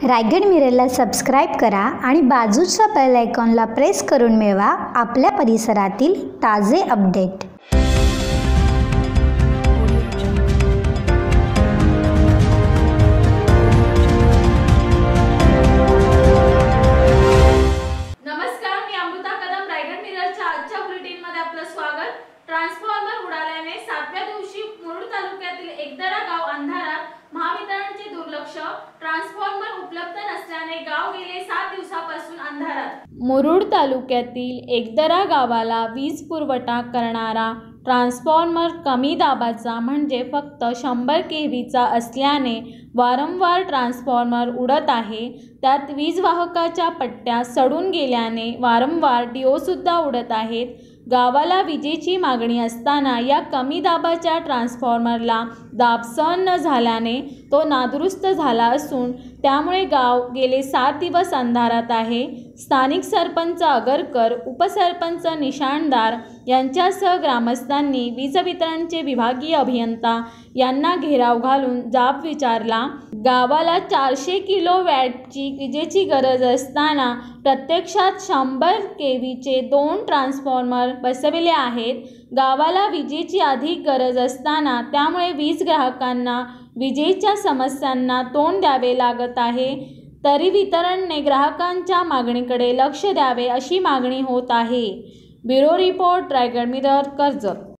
Raigad मिररला subscribe करा आणि बाजूच्या बेल आयकॉनला प्रेस करून मिळवा आपल्या परिसरातील ताजे अपडेट नमस्कार मी अमृता कदम रायगड मिररच्या आजच्या बुलेटिनमध्ये आपलं स्वागत. ट्रान्सफॉर्मर उडाल्याने सातव्या दिवशी मुरुड तालुक्यातील एकदरा गाव अंधारात महावितरणचे ट्रान्सफॉर्मर उपलब्ध नसल्याने गाव गेले सात दिवसापासून अंधारात. मुरुड तालुक्यातील एकदरा गावाला वीज पुरवठा करणारा ट्रान्सफॉर्मर कमी दाबाचा म्हणजे फक्त शंभर के व्हीचा असल्याने वारंवार ट्रान्सफॉर्मर उडत आहे. त्यात वीज वाहकाच्या पट्ट्या सडून गेल्याने वारंवार डिओसुद्धा उडत आहेत. गावाला विजेची मागणी असताना या कमी दाबाच्या ट्रान्सफॉर्मरला दाब सहन न झाल्याने तो नादुरुस्त झाला असून त्यामुळे गाव गेले सात दिवस अंधारात आहे. स्थानिक सरपंच अगरकर उपसरपंच निशाणदार यांच्यासह ग्रामस्थांनी वीज वितरणचे विभागीय अभियंता यांना घेराव घालून जाब विचारला. गावाला चारशे किलो वॅटची विजेची गरज असताना प्रत्यक्षात शंभर के व्हीचे दोन ट्रान्सफॉर्मर बसविले आहेत. गावाला विजेची अधिक गरज असताना त्यामुळे वीज ग्राहकांना विजेच्या समस्यांना तोंड द्यावे लागत आहे तरी वितरणने ग्राहकांच्या मागणीकडे लक्ष द्यावे अशी मागणी होत आहे. Bureau report Raigad mirror Karjat.